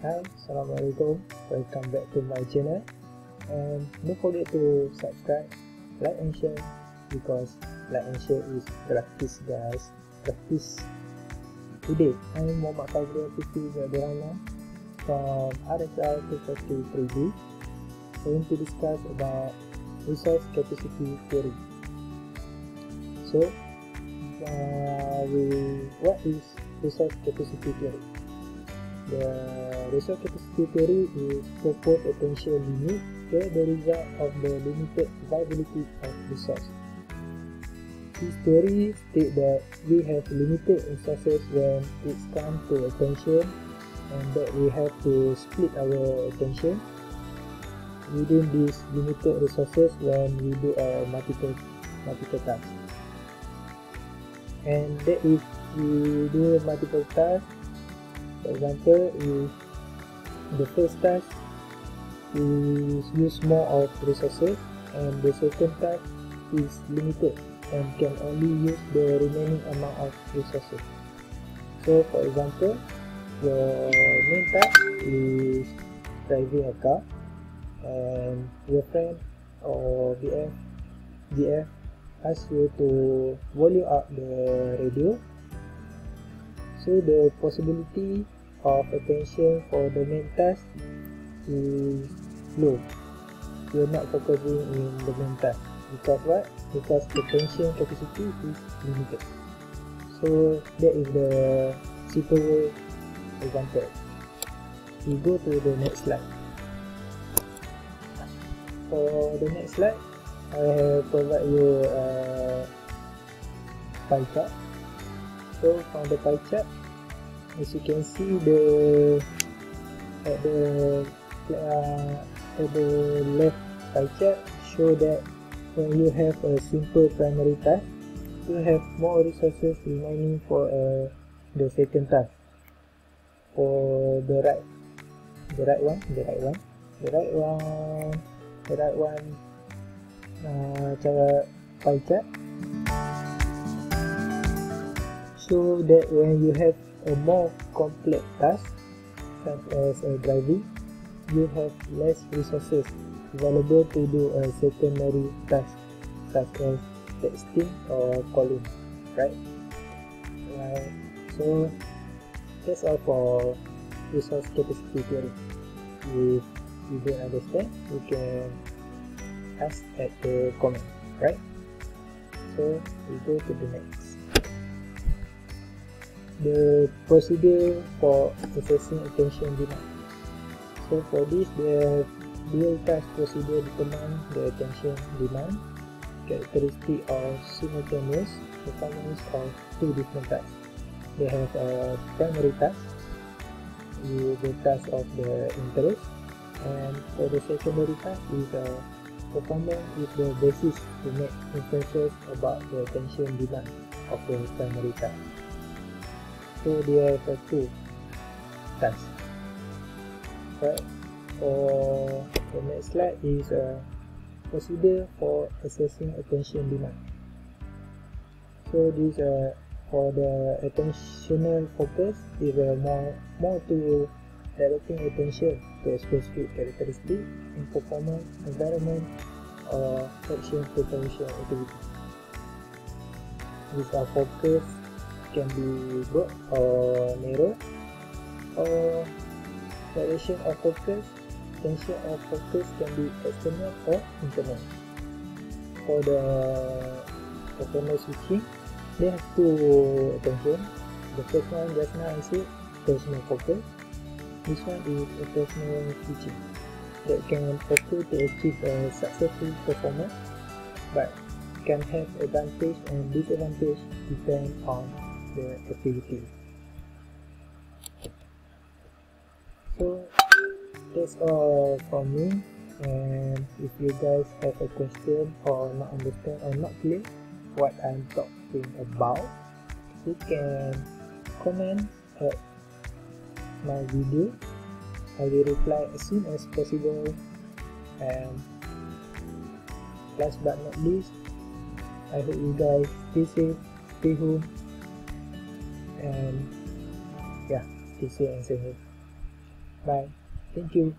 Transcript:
Hi, Assalamualaikum. Welcome back to my channel. And don't forget to subscribe, like and share because like and share is gratis guys. Gratis. Today, I'm Muhammad Fazrul Fiti Zadirana from RSL 243B. Going to discuss about resource capacity theory. So, uh, we, what is resource capacity theory? The resource capacity theory is proposed potential limit where the result of the limited viability of resource. This theory states that we have limited resources when it's come to attention and that we have to split our attention within these limited resources when we do a multiple multiple task. And that if we do multiple tasks For example, if the first task is use more of resources and the second task is limited and can only use the remaining amount of resources. So for example, your main task is driving a car and your friend or BF GF asks you to volume up the radio So the possibility of attention for the main task is low. You're not focusing in the main task. Because what? Because the attention capacity is limited. So that is the simple example. We go to the next slide. For the next slide, I have provide you a pie chart so from the pie chart as you can see the at the uh, at the left pie chart show that when you have a simple primary task you have more resources remaining for uh, the second task. For the right the right one the right one the right one the right one uh, cara pie chart so that when you have a more complex task such as uh, driving you have less resources available to do a secondary task such as texting or calling right? Right. So that's all for resource capacity theory. If you don't understand you can ask at the comment right? So we go to the next the procedure for assessing attention demand. So for this, the dual task procedure determine the attention demand characteristic of simultaneous performance of two different tasks. They have a primary task, the task of the interest, and for the secondary task is a performance is the basis to make inferences about the attention demand of the primary task. Dia have two tasks right for the next slide is a procedure for assessing attention demand. So this uh, for the attentional focus is uh, more more to directing attention to a specific characteristic in performance environment or action preparation activity these are focus can be broad or narrow. Or direction of focus tension of focus can be external or internal. For the external switching they have two attention. The first one just now I said attentional focus. This one is attentional switching that can occur to achieve a successful performance but can have advantage and disadvantage depend on the activity. So that's all from me. And if you guys have a question or not understand or not clear what I'm talking about you can comment at my video. I will reply as soon as possible. And last but not least I hope you guys stay safe stay home and yeah stay safe and safe bye. Thank you